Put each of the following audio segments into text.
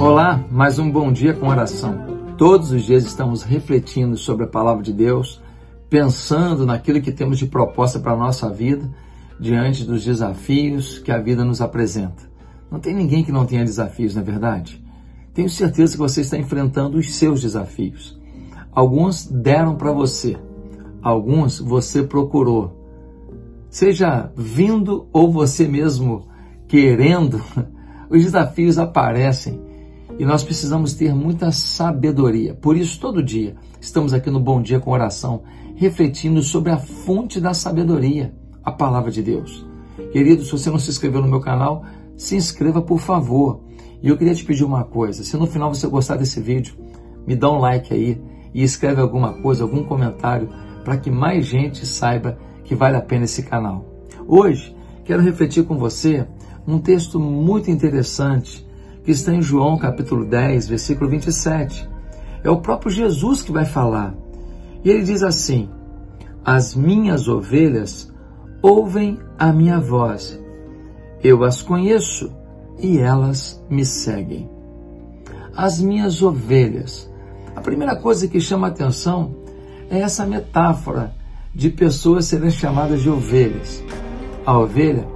Olá, mais um bom dia com oração. Todos os dias estamos refletindo sobre a palavra de Deus, pensando naquilo que temos de proposta para a nossa vida, diante dos desafios que a vida nos apresenta. Não tem ninguém que não tenha desafios, não é verdade? Tenho certeza que você está enfrentando os seus desafios. Alguns deram para você, alguns você procurou. Seja vindo ou você mesmo querendo, os desafios aparecem e nós precisamos ter muita sabedoria. Por isso, todo dia, estamos aqui no Bom Dia com Oração, refletindo sobre a fonte da sabedoria, a palavra de Deus. Querido, se você não se inscreveu no meu canal, se inscreva por favor. E eu queria te pedir uma coisa: se no final você gostar desse vídeo, me dá um like aí e escreve alguma coisa, algum comentário, para que mais gente saiba que vale a pena esse canal. Hoje, quero refletir com você um texto muito interessante que está em João capítulo 10, versículo 27. É o próprio Jesus que vai falar. E ele diz assim: As minhas ovelhas ouvem a minha voz. Eu as conheço e elas me seguem. As minhas ovelhas. A primeira coisa que chama atenção é essa metáfora de pessoas serem chamadas de ovelhas. A ovelha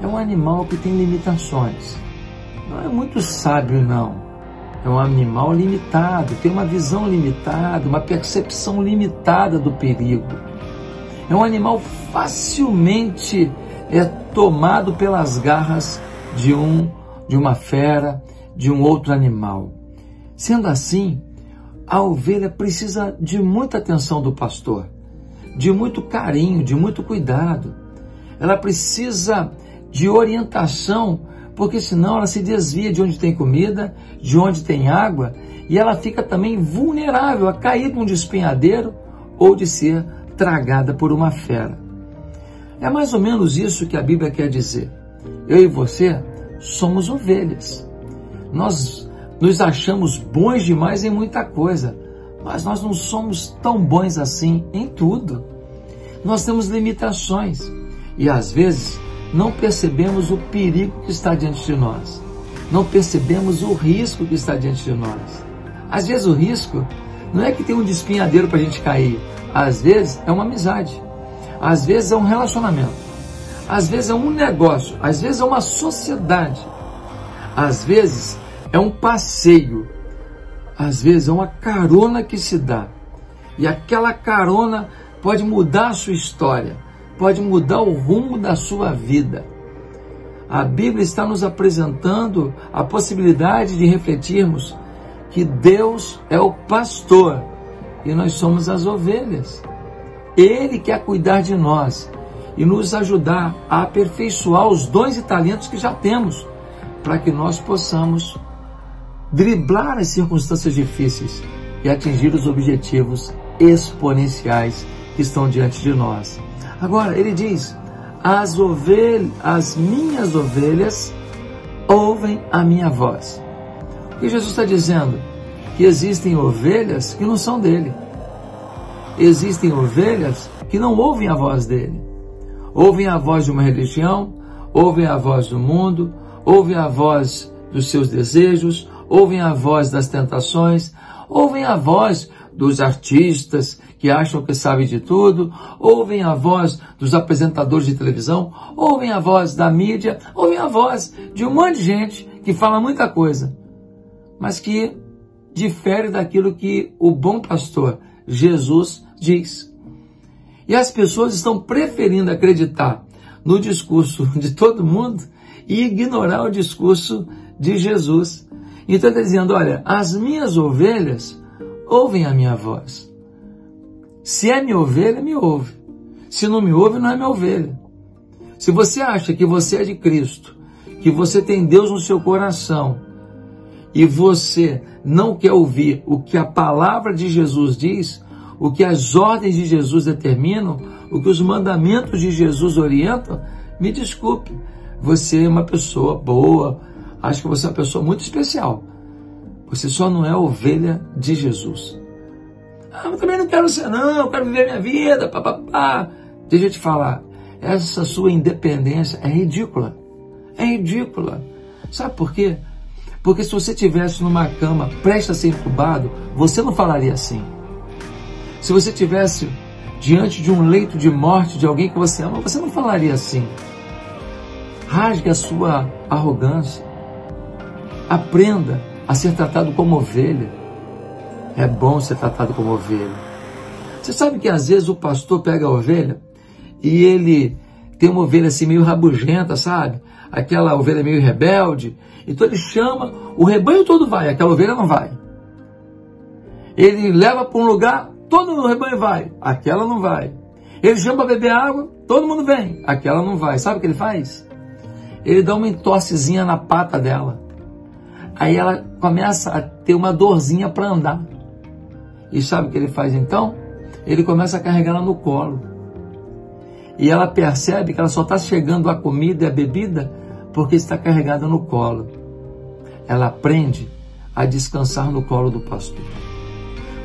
é um animal que tem limitações. Não é muito sábio, não. É um animal limitado, tem uma visão limitada, uma percepção limitada do perigo. É um animal facilmente é tomado pelas garras de um de uma fera, de um outro animal. Sendo assim, a ovelha precisa de muita atenção do pastor, de muito carinho, de muito cuidado. Ela precisa de orientação, porque senão ela se desvia de onde tem comida, de onde tem água, e ela fica também vulnerável a cair num despenhadeiro ou de ser tragada por uma fera. É mais ou menos isso que a Bíblia quer dizer. Eu e você somos ovelhas. Nós nos achamos bons demais em muita coisa, mas nós não somos tão bons assim em tudo. Nós temos limitações e às vezes não percebemos o perigo que está diante de nós. Não percebemos o risco que está diante de nós. Às vezes o risco não é que tem um despinhadeiro para a gente cair. Às vezes é uma amizade. Às vezes é um relacionamento às vezes é um negócio, às vezes é uma sociedade, às vezes é um passeio, às vezes é uma carona que se dá. E aquela carona pode mudar a sua história, pode mudar o rumo da sua vida. A Bíblia está nos apresentando a possibilidade de refletirmos que Deus é o pastor e nós somos as ovelhas. Ele quer cuidar de nós e nos ajudar a aperfeiçoar os dons e talentos que já temos, para que nós possamos driblar as circunstâncias difíceis e atingir os objetivos exponenciais que estão diante de nós. Agora, ele diz: as ovelhas, as minhas ovelhas ouvem a minha voz. O que Jesus está dizendo? Que existem ovelhas que não são dele. Existem ovelhas que não ouvem a voz dele ouvem a voz de uma religião, ouvem a voz do mundo, ouvem a voz dos seus desejos, ouvem a voz das tentações, ouvem a voz dos artistas que acham que sabem de tudo, ouvem a voz dos apresentadores de televisão, ouvem a voz da mídia, ouvem a voz de um monte de gente que fala muita coisa, mas que difere daquilo que o bom pastor Jesus diz. E as pessoas estão preferindo acreditar no discurso de todo mundo e ignorar o discurso de Jesus. Então está dizendo: olha, as minhas ovelhas ouvem a minha voz. Se é minha ovelha, me ouve. Se não me ouve, não é minha ovelha. Se você acha que você é de Cristo, que você tem Deus no seu coração, e você não quer ouvir o que a palavra de Jesus diz, o que as ordens de Jesus determinam, o que os mandamentos de Jesus orientam, me desculpe, você é uma pessoa boa, acho que você é uma pessoa muito especial. Você só não é ovelha de Jesus. Ah, mas também não quero ser, não, eu quero viver minha vida, papapá. Deixa eu te falar. essa sua independência é ridícula. É ridícula. Sabe por quê? Porque se você tivesse numa cama prestes a ser entubado, você não falaria assim. Se você tivesse diante de um leito de morte de alguém que você ama, você não falaria assim. Rasgue a sua arrogância. Aprenda a ser tratado como ovelha. É bom ser tratado como ovelha. Você sabe que às vezes o pastor pega a ovelha e ele tem uma ovelha assim meio rabugenta, sabe? Aquela ovelha meio rebelde. Então ele chama, o rebanho todo vai, aquela ovelha não vai. Ele leva para um lugar, todo o rebanho vai, aquela não vai. Ele chama para beber água, todo mundo vem, aquela não vai. Sabe o que ele faz? Ele dá uma entorcezinha na pata dela. Aí ela começa a ter uma dorzinha para andar. E sabe o que ele faz então? Ele começa a carregar ela no colo. E ela percebe que ela só está chegando a comida e a bebida porque está carregada no colo. Ela aprende a descansar no colo do pastor.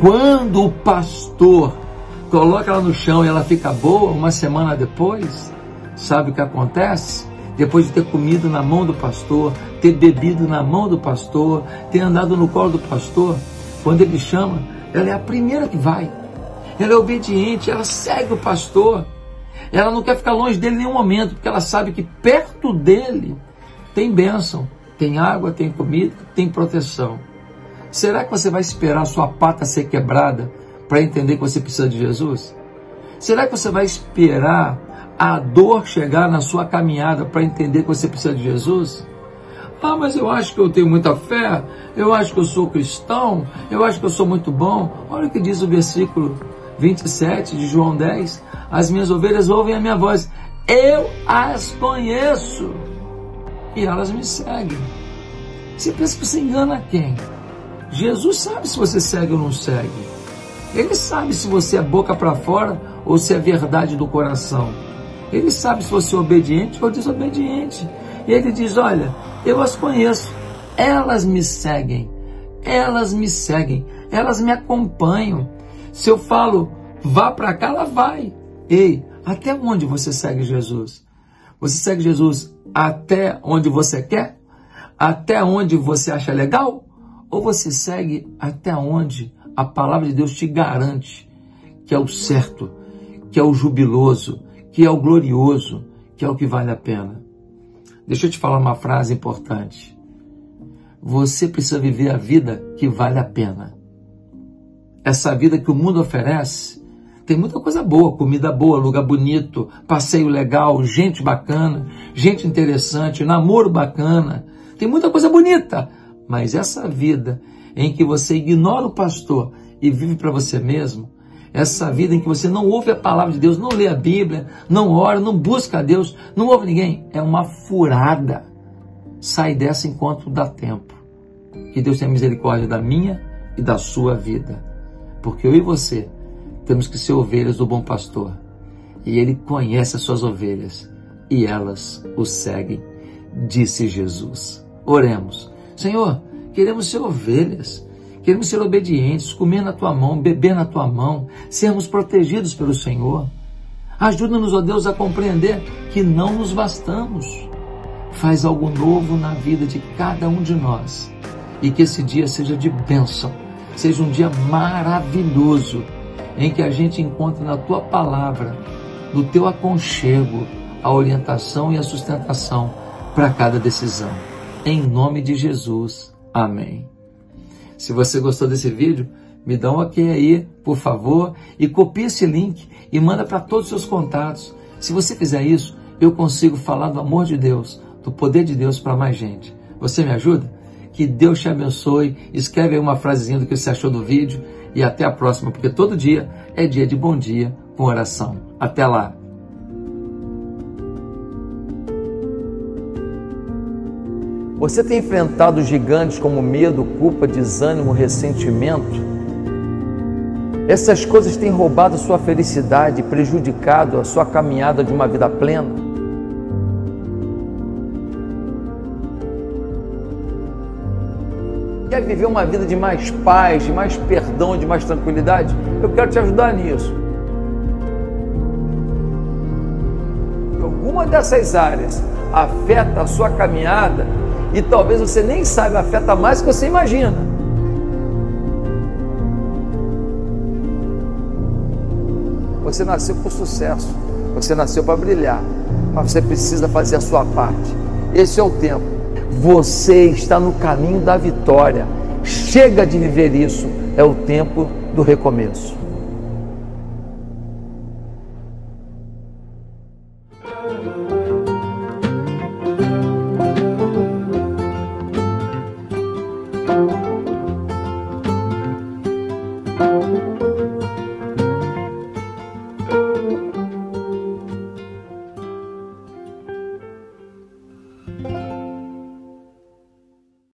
Quando o pastor coloca ela no chão e ela fica boa, uma semana depois, sabe o que acontece? Depois de ter comido na mão do pastor, ter bebido na mão do pastor, ter andado no colo do pastor, quando ele chama, ela é a primeira que vai. Ela é obediente, ela segue o pastor. Ela não quer ficar longe dele em nenhum momento, porque ela sabe que perto dele tem bênção, tem água, tem comida, tem proteção. Será que você vai esperar sua pata ser quebrada para entender que você precisa de Jesus? Será que você vai esperar a dor chegar na sua caminhada para entender que você precisa de Jesus? Ah, mas eu acho que eu tenho muita fé, eu acho que eu sou cristão, eu acho que eu sou muito bom. Olha o que diz o versículo 27 de João 10, as minhas ovelhas ouvem a minha voz, eu as conheço e elas me seguem. Você pensa que você engana quem? Jesus sabe se você segue ou não segue. Ele sabe se você é boca para fora ou se é verdade do coração. Ele sabe se você é obediente ou desobediente. E ele diz: Olha, eu as conheço, elas me seguem, elas me seguem, elas me acompanham. Se eu falo, vá para cá, ela vai. Ei, até onde você segue Jesus? Você segue Jesus até onde você quer? Até onde você acha legal? Ou você segue até onde a palavra de Deus te garante que é o certo, que é o jubiloso, que é o glorioso, que é o que vale a pena? Deixa eu te falar uma frase importante. Você precisa viver a vida que vale a pena essa vida que o mundo oferece, tem muita coisa boa, comida boa, lugar bonito, passeio legal, gente bacana, gente interessante, namoro bacana, tem muita coisa bonita. Mas essa vida em que você ignora o pastor e vive para você mesmo, essa vida em que você não ouve a palavra de Deus, não lê a Bíblia, não ora, não busca a Deus, não ouve ninguém, é uma furada. Sai dessa enquanto dá tempo. Que Deus tenha misericórdia da minha e da sua vida. Porque eu e você temos que ser ovelhas do bom pastor. E ele conhece as suas ovelhas e elas o seguem, disse Jesus. Oremos. Senhor, queremos ser ovelhas, queremos ser obedientes, comer na tua mão, beber na tua mão, sermos protegidos pelo Senhor. Ajuda-nos, ó Deus, a compreender que não nos bastamos. Faz algo novo na vida de cada um de nós e que esse dia seja de bênção seja um dia maravilhoso em que a gente encontre na tua palavra, no teu aconchego, a orientação e a sustentação para cada decisão. Em nome de Jesus. Amém. Se você gostou desse vídeo, me dá um ok aí, por favor, e copie esse link e manda para todos os seus contatos. Se você fizer isso, eu consigo falar do amor de Deus, do poder de Deus para mais gente. Você me ajuda? Que Deus te abençoe. Escreve aí uma frasezinha do que você achou do vídeo e até a próxima, porque todo dia é dia de bom dia com oração. Até lá. Você tem enfrentado gigantes como medo, culpa, desânimo, ressentimento? Essas coisas têm roubado sua felicidade, prejudicado a sua caminhada de uma vida plena? Quer viver uma vida de mais paz, de mais perdão, de mais tranquilidade? Eu quero te ajudar nisso. dessas áreas afeta a sua caminhada e talvez você nem saiba, afeta mais do que você imagina. Você nasceu por sucesso, você nasceu para brilhar, mas você precisa fazer a sua parte. Esse é o tempo. Você está no caminho da vitória. Chega de viver isso. É o tempo do recomeço.